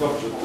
Dobrze. to